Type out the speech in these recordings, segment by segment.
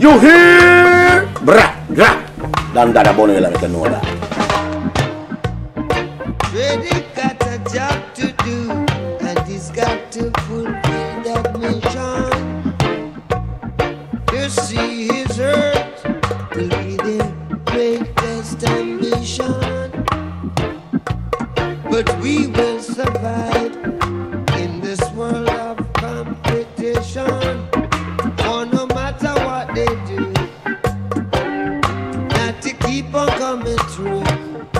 You hear? Bra, bra. Dan gada bono yela make know that. Freddy got a job to do, and he's got to fulfill that mission. To see his hurt, to be the greatest ambition. But we will survive in this world of competition. coming true.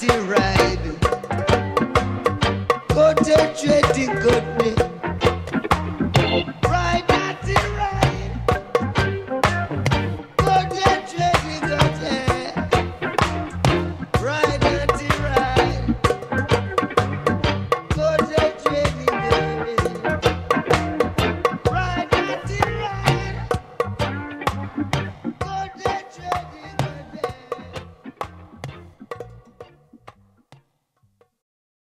direct, go to trading, go